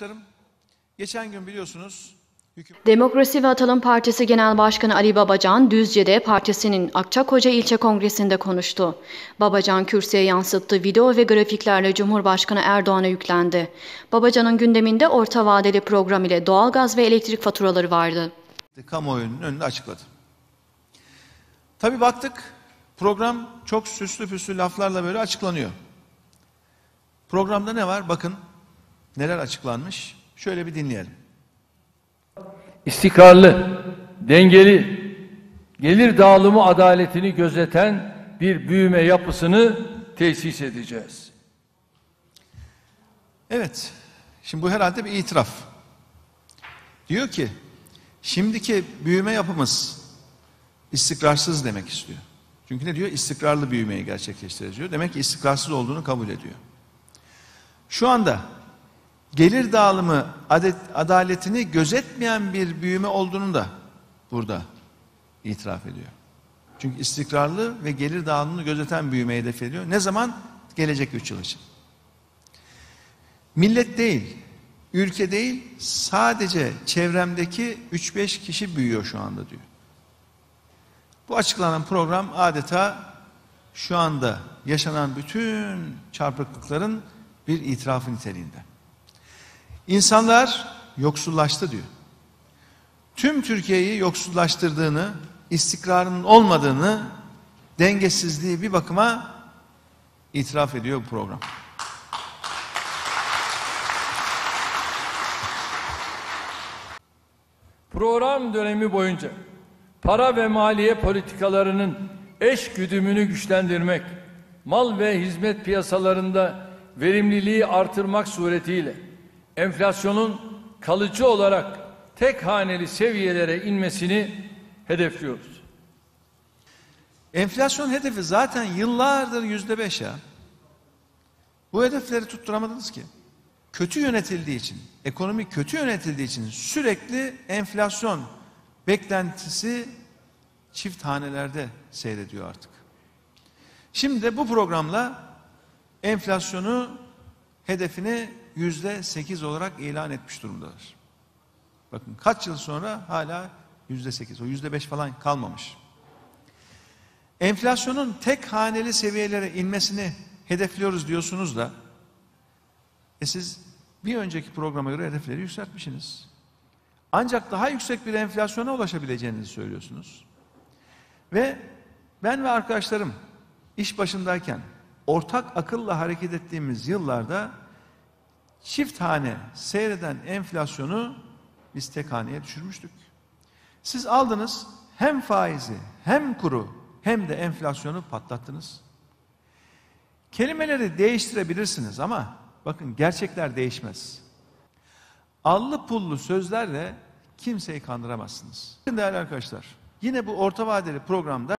Arkadaşlarım, Geçen gün biliyorsunuz Demokrasi ve Atalım Partisi Genel Başkanı Ali Babacan, Düzce'de partisinin Akçakoca İlçe Kongresi'nde konuştu. Babacan kürsüye yansıttığı video ve grafiklerle Cumhurbaşkanı Erdoğan'a yüklendi. Babacan'ın gündeminde orta vadeli program ile doğalgaz ve elektrik faturaları vardı. kamuoyunun önünde açıkladı. Tabi baktık program çok süslü püslü laflarla böyle açıklanıyor. Programda ne var? Bakın neler açıklanmış. Şöyle bir dinleyelim. istikrarlı, dengeli, gelir dağılımı adaletini gözeten bir büyüme yapısını tesis edeceğiz. Evet. Şimdi bu herhalde bir itiraf. Diyor ki şimdiki büyüme yapımız istikrarsız demek istiyor. Çünkü ne diyor? İstikrarlı büyümeyi gerçekleştireceğiz diyor. Demek ki istikrarsız olduğunu kabul ediyor. Şu anda gelir dağılımı adet, adaletini gözetmeyen bir büyüme olduğunu da burada itiraf ediyor. Çünkü istikrarlı ve gelir dağılımını gözeten büyümeyi hedef ediyor. Ne zaman? Gelecek 3 yıl için. Millet değil, ülke değil, sadece çevremdeki 3-5 kişi büyüyor şu anda diyor. Bu açıklanan program adeta şu anda yaşanan bütün çarpıklıkların bir itirafı niteliğinde. İnsanlar yoksullaştı diyor. Tüm Türkiye'yi yoksullaştırdığını, istikrarının olmadığını, dengesizliği bir bakıma itiraf ediyor bu program. Program dönemi boyunca para ve maliye politikalarının eş güdümünü güçlendirmek, mal ve hizmet piyasalarında verimliliği artırmak suretiyle enflasyonun kalıcı olarak tek haneli seviyelere inmesini hedefliyoruz. Enflasyon hedefi zaten yıllardır yüzde beş ya. Bu hedefleri tutturamadınız ki. Kötü yönetildiği için, ekonomi kötü yönetildiği için sürekli enflasyon beklentisi çift hanelerde seyrediyor artık. Şimdi de bu programla enflasyonu hedefini yüzde sekiz olarak ilan etmiş durumdalar. Bakın kaç yıl sonra hala yüzde sekiz, o yüzde beş falan kalmamış. Enflasyonun tek haneli seviyelere inmesini hedefliyoruz diyorsunuz da e siz bir önceki programa göre hedefleri yükseltmişsiniz. Ancak daha yüksek bir enflasyona ulaşabileceğinizi söylüyorsunuz. Ve ben ve arkadaşlarım iş başındayken ortak akılla hareket ettiğimiz yıllarda çift hane seyreden enflasyonu biz tek haneye düşürmüştük. Siz aldınız hem faizi hem kuru hem de enflasyonu patlattınız. Kelimeleri değiştirebilirsiniz ama bakın gerçekler değişmez. Allı pullu sözlerle kimseyi kandıramazsınız. Değerli arkadaşlar yine bu orta vadeli programda